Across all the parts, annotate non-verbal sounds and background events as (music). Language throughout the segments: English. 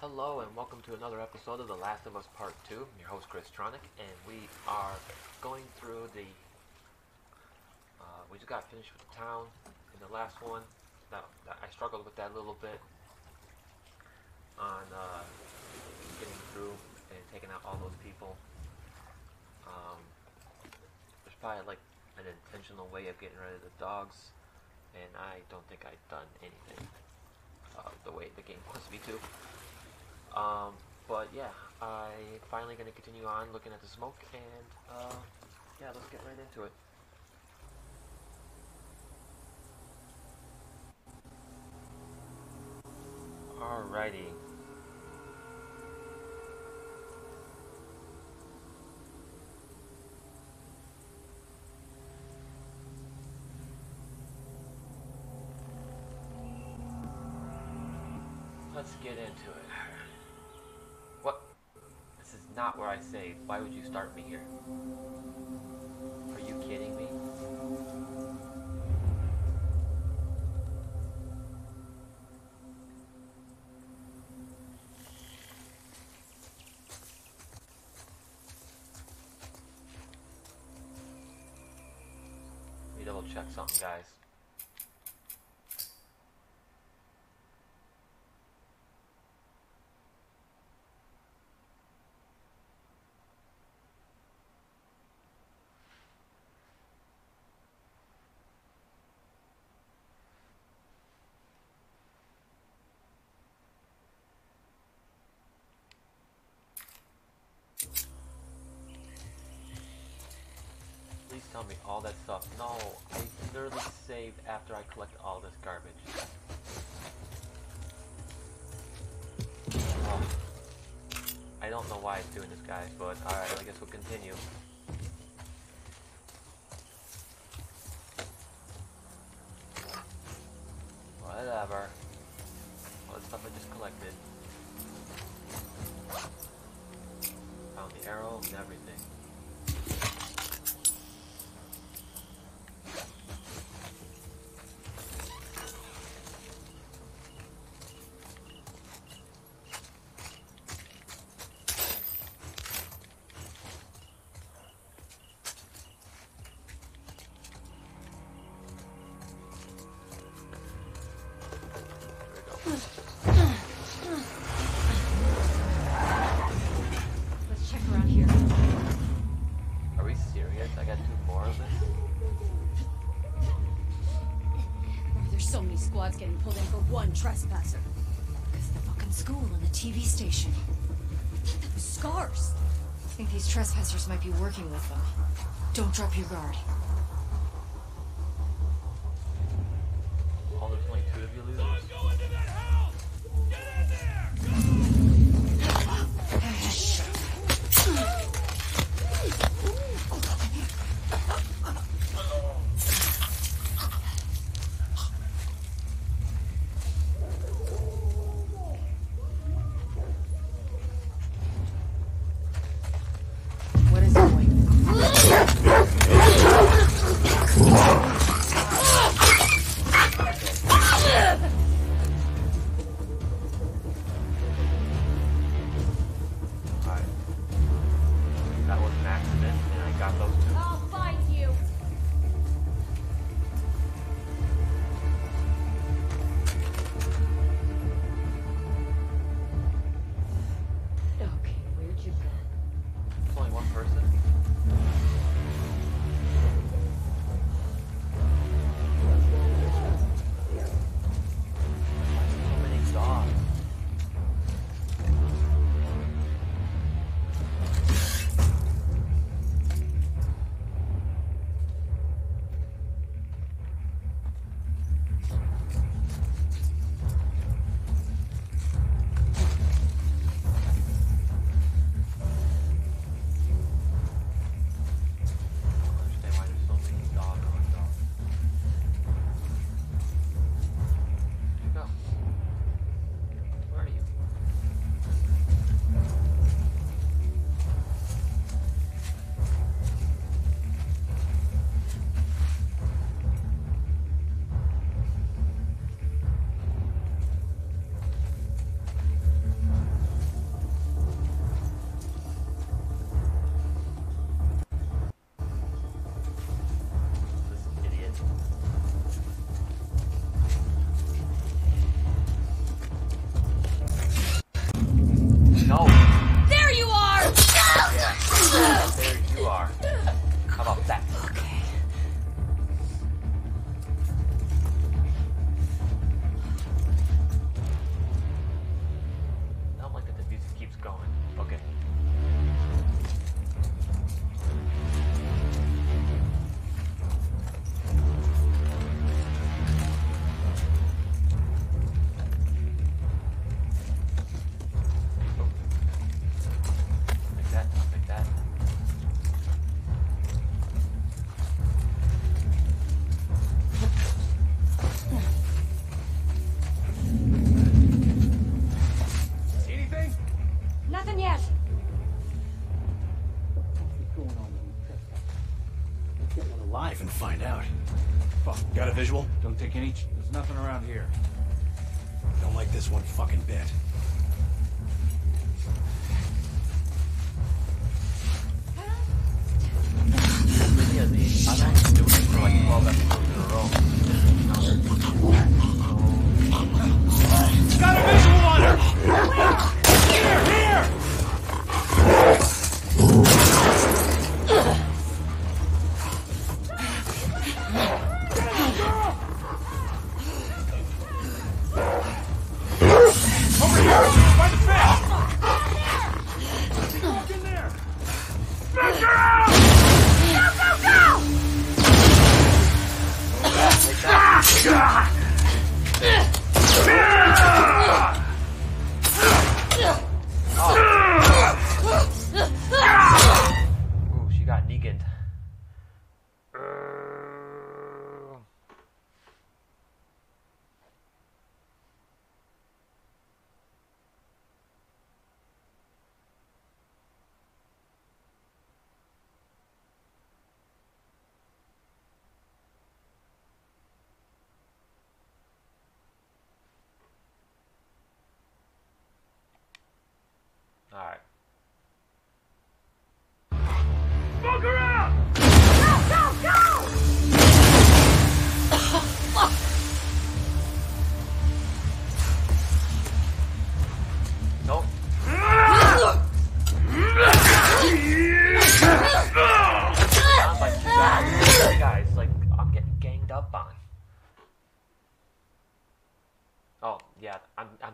Hello and welcome to another episode of The Last of Us Part 2. I'm your host Kriztronik and we are going through the uh, we just got finished with the town in the last one. That, that I struggled with that a little bit on uh, getting through and taking out all those people. Um, there's probably like an intentional way of getting rid of the dogs and I don't think I've done anything uh, the way the game wants me to. Um, but yeah, I finally gonna continue on looking at the smoke, and uh, yeah, let's get right into it. Alrighty. Let's get into it. What? This is not where I saved. Why would you start me here? Are you kidding me? Let me double check something, guys. Tell me all that stuff. No, I literally saved after I collect all this garbage. Ugh. I don't know why it's doing this, guys, but alright, I guess we'll continue. Squads getting pulled in for one trespasser? Because the fucking school and the TV station. That was scars. I think these trespassers might be working with them. Don't drop your guard. Oh, there's only two of you losers? Got a visual? Don't take any. Ch- There's nothing around here. Don't like this one fucking bit. Many of these, I've actually doing it for like 12 episodes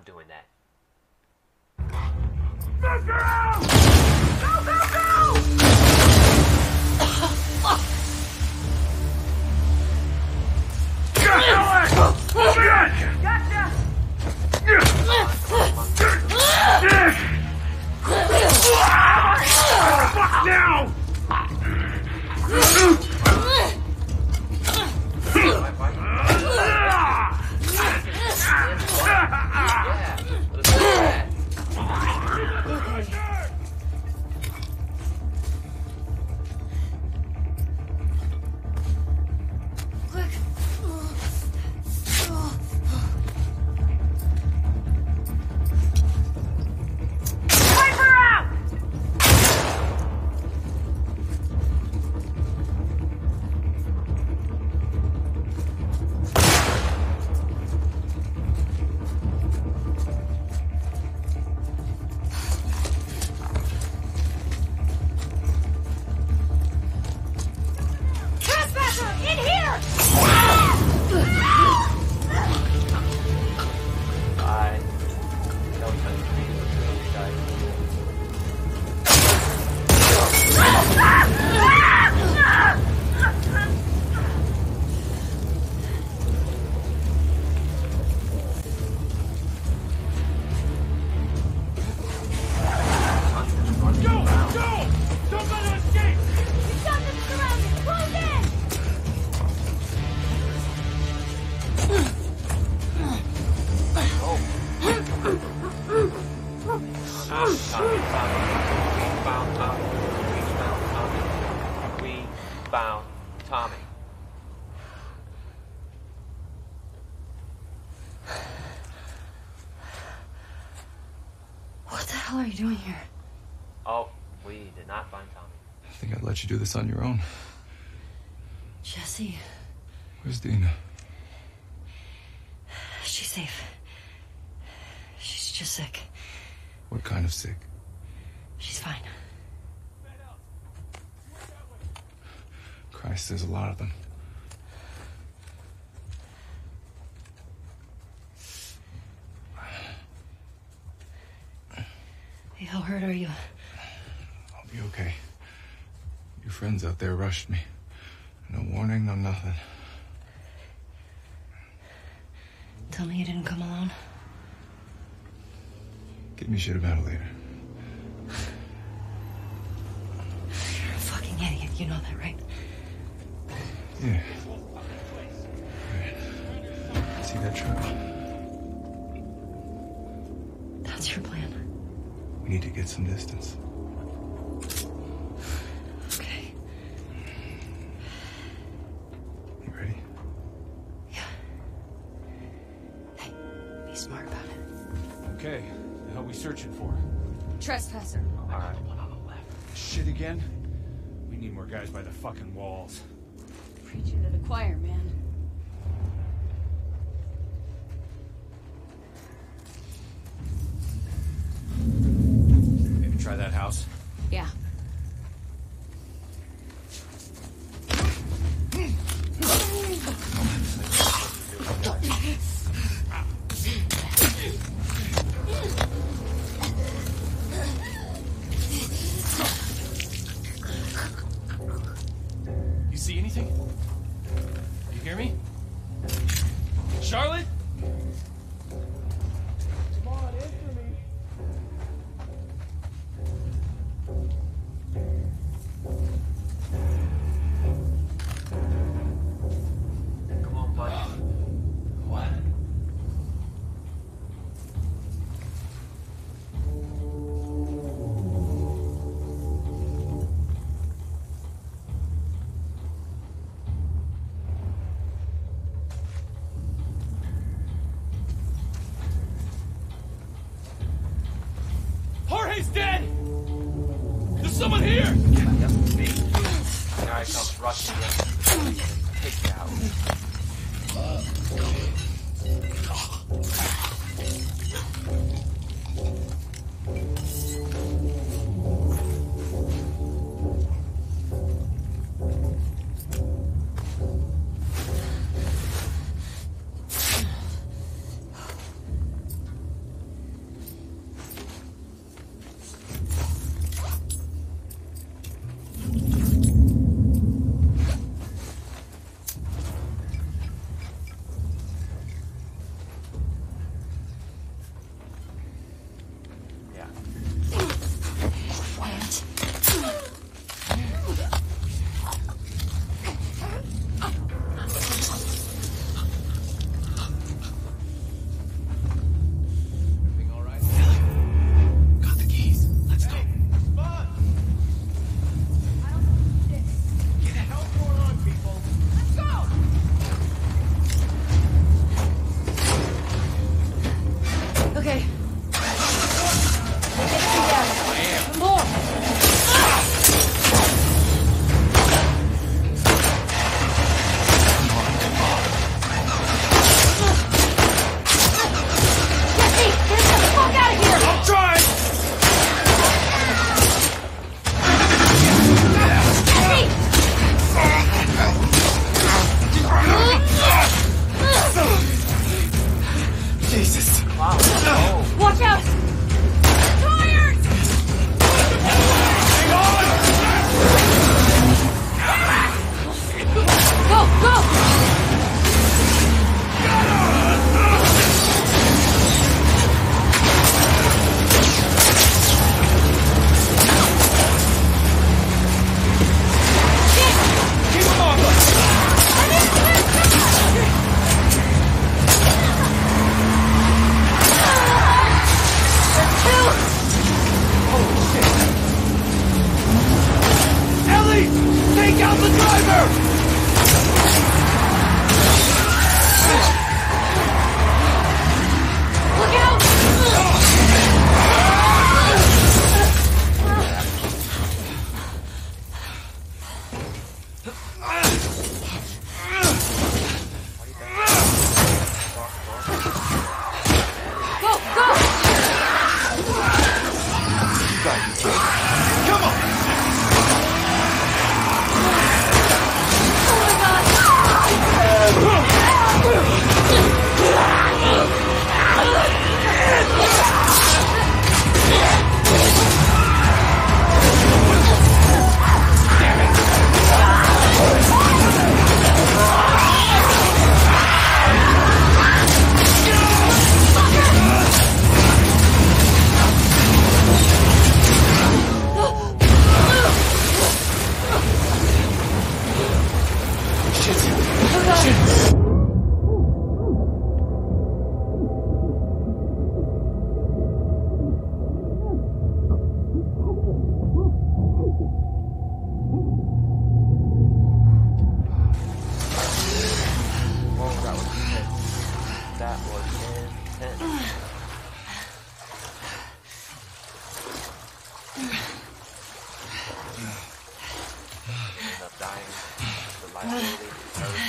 doing that. Let you do this on your own. Jesse, Where's Dina? she's safe. She's just sick. What kind of sick? She's fine. Christ, there's a lot of them. Hey, how hurt are you? I'll be okay. Friends out there rushed me. No warning, no nothing. Tell me you didn't come alone. Give me shit about it later. You're a fucking idiot. You know that, right? Yeah. Right. See that truck? That's your plan. We need to get some distance. again? We need more guys by the fucking walls. Preaching to the choir, man. Maybe try that house? Yeah. I felt rushing. Take out. Uh, okay. That was intense. Dying. The liability is hurt.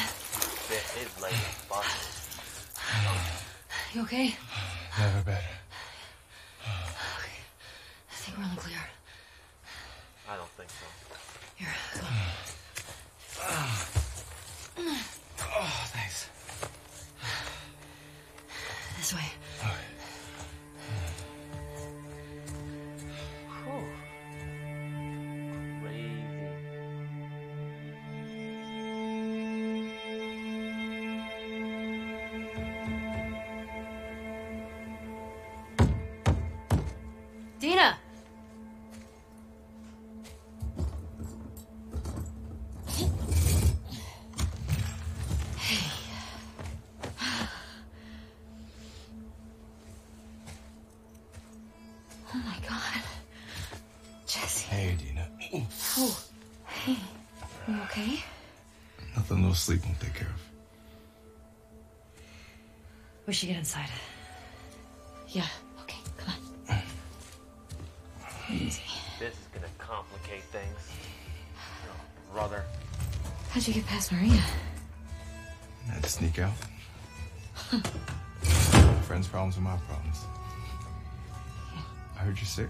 You okay? You okay? Nothing no sleep won't take care of. We should get inside. Yeah. Okay, come on. Easy. This is gonna complicate things. Oh, brother. How'd you get past Maria? I had to sneak out. My (laughs) friend's problems are my problems. I heard you're sick.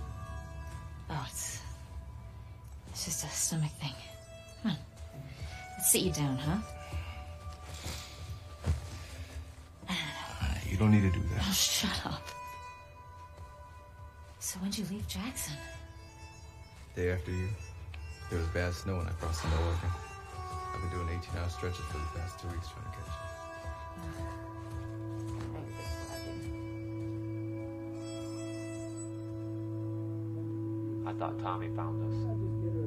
Oh, it's. It's just a stomach thing. Come on. Sit you down, huh? Ah, you don't need to do Oh, that. shut up. So when'd you leave Jackson? Day after you, there was bad snow and I crossed the Oregon. I've been doing 18 hour stretches for the past two weeks trying to catch you. I thought Tommy found us.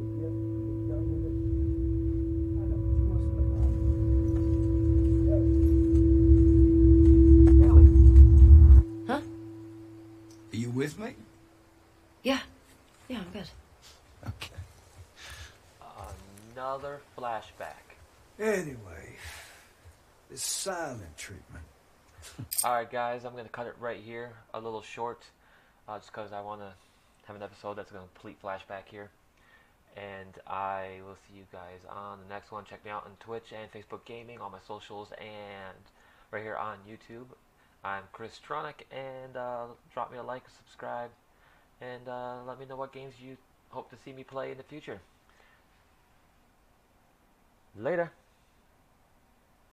Another flashback. Anyway, this silent treatment. (laughs) Alright, guys, I'm going to cut it right here. A little short, uh, just because I want to have an episode that's to complete flashback here. And I will see you guys on the next one. Check me out on Twitch and Facebook Gaming, all my socials, and right here on YouTube. I'm Kriztronik, and uh, drop me a like, subscribe, and uh, let me know what games you hope to see me play in the future. Later.